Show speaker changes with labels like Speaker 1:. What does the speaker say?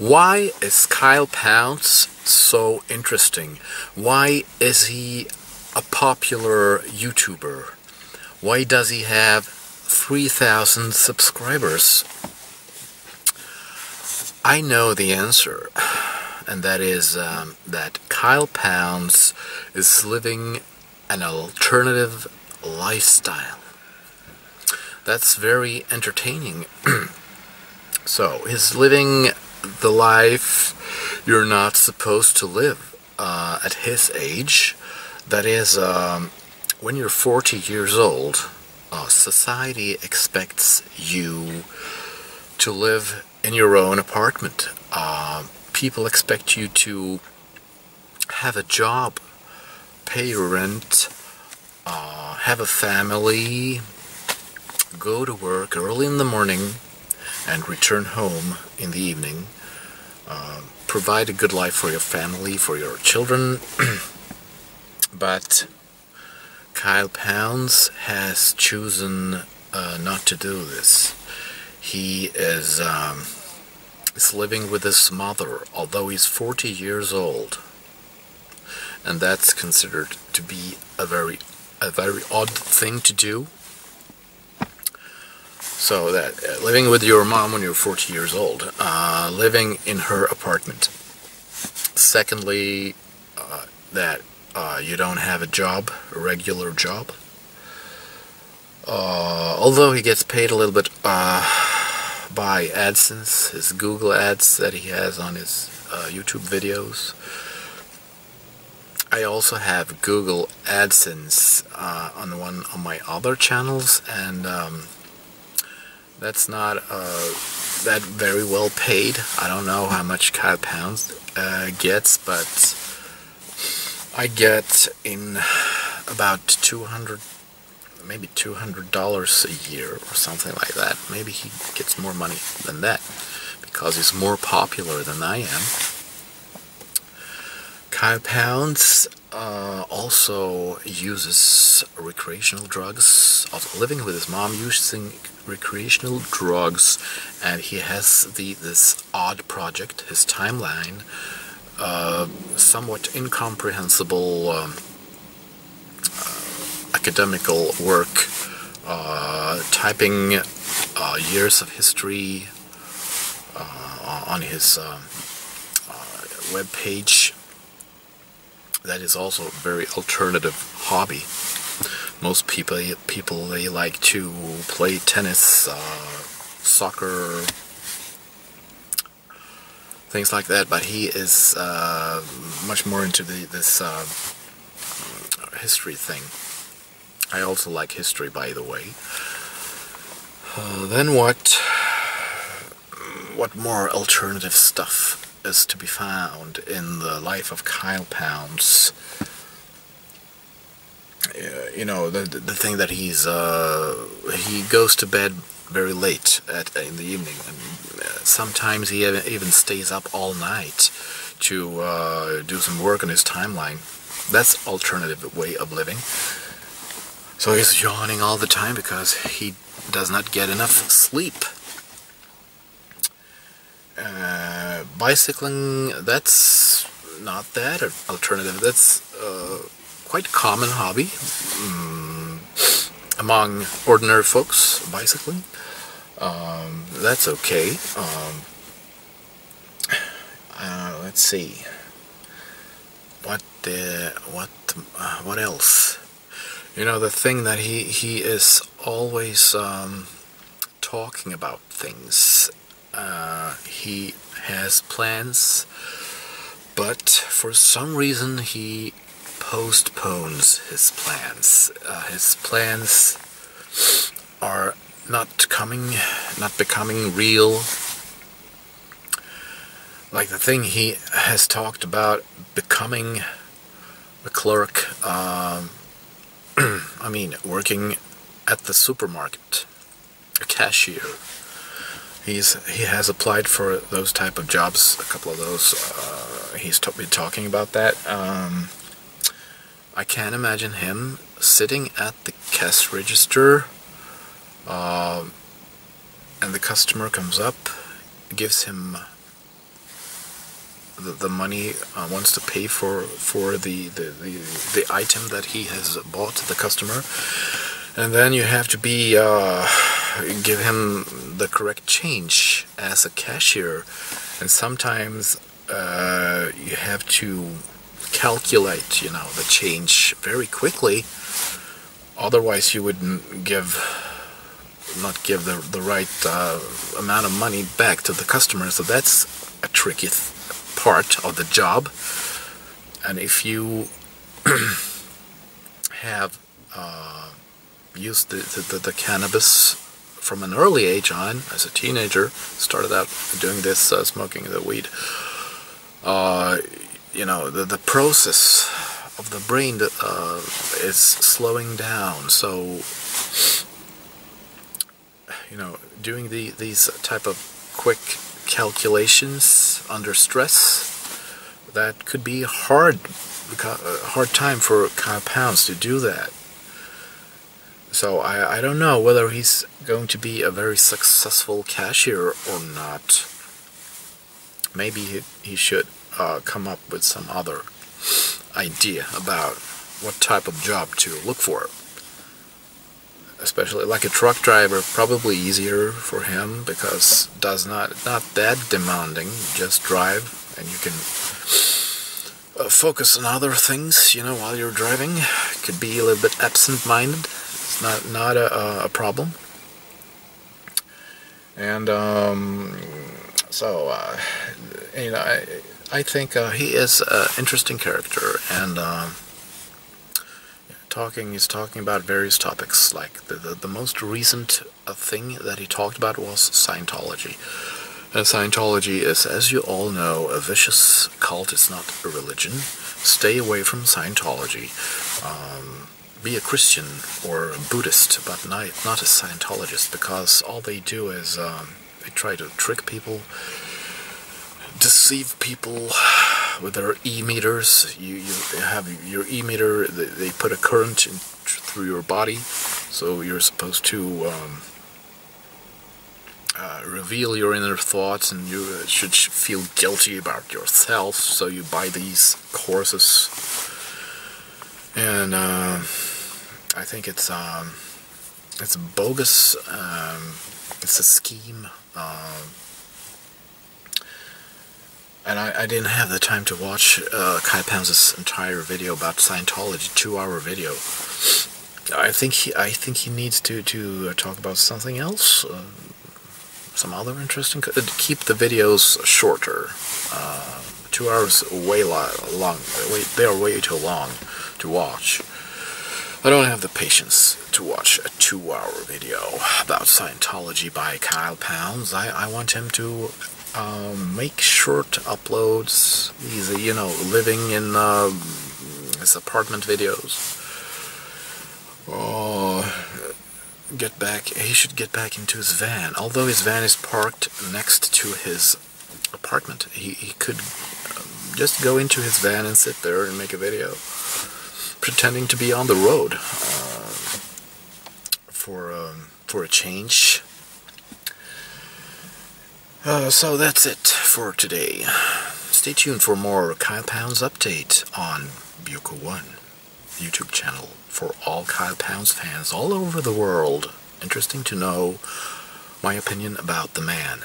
Speaker 1: Why is Kyle Pounds so interesting? Why is he a popular YouTuber? Why does he have 3,000 subscribers? I know the answer, and that is um, that Kyle Pounds is living an alternative lifestyle. That's very entertaining. so, he's living the life you're not supposed to live uh, at his age. That is, um, when you're 40 years old, uh, society expects you to live in your own apartment. Uh, people expect you to have a job, pay your rent, uh, have a family, go to work early in the morning, and return home in the evening. Uh, provide a good life for your family, for your children. but Kyle Pounds has chosen uh, not to do this. He is, um, is living with his mother, although he's 40 years old. And that's considered to be a very, a very odd thing to do. So that uh, living with your mom when you're 40 years old, uh, living in her apartment. Secondly, uh, that uh, you don't have a job, a regular job. Uh, although he gets paid a little bit uh, by AdSense, his Google ads that he has on his YouTube videos. I also have Google AdSense on one of my other channels, and um, that's not uh, that very well paid. I don't know how much Kyle Pounds uh, gets, but I get in about 200 maybe $200 a year or something like that. Maybe he gets more money than that because he's more popular than I am. Kyle Pounds uh, also uses recreational drugs, living with his mom using recreational drugs, and he has the this odd project, his timeline, uh, somewhat incomprehensible um, uh, academical work, uh, typing uh, years of history uh, on his um, web page that is also a very alternative hobby. Most people people they like to play tennis, uh, soccer, things like that. But he is uh, much more into the, this uh, history thing. I also like history, by the way. Uh, then what? What more alternative stuff? Is to be found in the life of Kyle Pounds. You know the the thing that he's uh, he goes to bed very late at in the evening, and uh, sometimes he even stays up all night to uh, do some work on his timeline. That's alternative way of living. So he's yawning all the time because he does not get enough sleep. Uh, bicycling, that's not that alternative. That's uh, quite common hobby um, among ordinary folks, bicycling. Um, that's okay. Um, uh, let's see. What uh, what uh, what else? You know the thing that he he is always um, talking about things uh, he has plans, but for some reason he postpones his plans. Uh, his plans are not coming, not becoming real. Like the thing he has talked about becoming a clerk, um, I mean, working at the supermarket, a cashier he's he has applied for those type of jobs. A couple of those. Uh, he's been talking about that. Um, I can't imagine him sitting at the cash register, uh, and the customer comes up, gives him the, the money uh, wants to pay for for the, the, the, the item that he has bought to the customer and then you have to be uh, give him the correct change as a cashier. And sometimes uh, you have to calculate you know the change very quickly. Otherwise you wouldn't give not give the, the right uh, amount of money back to the customer. So that's a tricky part of the job. And if you have uh, used the, the, the, cannabis from an early age on as a teenager started out doing this uh, smoking the weed. Uh, you know the, the process of the brain uh, is slowing down. So you know doing the these type of quick calculations under stress that could be hard hard time for compounds to do that. So I, I don't know whether he's going to be a very successful cashier or not. Maybe he, he should uh, come up with some other idea about what type of job to look for. Especially like a truck driver, probably easier for him because does not not that demanding. just drive and you can uh, focus on other things, you know, while you're driving. Could be a little bit absent-minded It's not not a, a problem. And um, so, uh, you know, I, I think uh, he is an interesting character, and um, talking he's talking about various topics. Like the the, the most recent uh, thing that he talked about was Scientology. And Scientology is, as you all know, a vicious cult. It's not a religion. Stay away from Scientology. Um, be a Christian or a Buddhist, but not, not a Scientologist, because all they do is um, they try to trick people, deceive people with their e-meters. You, you have your e-meter, they, they put a current in, through your body, so you're supposed to um, uh, reveal your inner thoughts and you uh, should feel guilty about yourself, so you buy these courses. And... Uh, I think it's um, it's bogus. Um, it's a scheme. Um, and I, I, didn't have the time to watch uh, Kyle Pounds' entire video about Scientology, two-hour video. I think he, I think he needs to to talk about something else, uh, some other interesting. Uh, keep the videos shorter. Uh, two hours way long. They are way too long to watch. I don't have the patience to watch a two-hour video about Scientology by Kyle Pounds. I, I want him to um, make short uploads. He's, you know, living in uh, his apartment videos. Oh, get back. He should get back into his van. Although his van is parked next to his apartment, he, he could um, just go into his van and sit there and make a video pretending to be on the road uh, for um, for a change. Uh, so that's it for today. Stay tuned for more Kyle Pounds update on Buiko One YouTube channel for all Kyle Pounds fans all over the world. Interesting to know my opinion about the man.